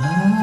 Ah.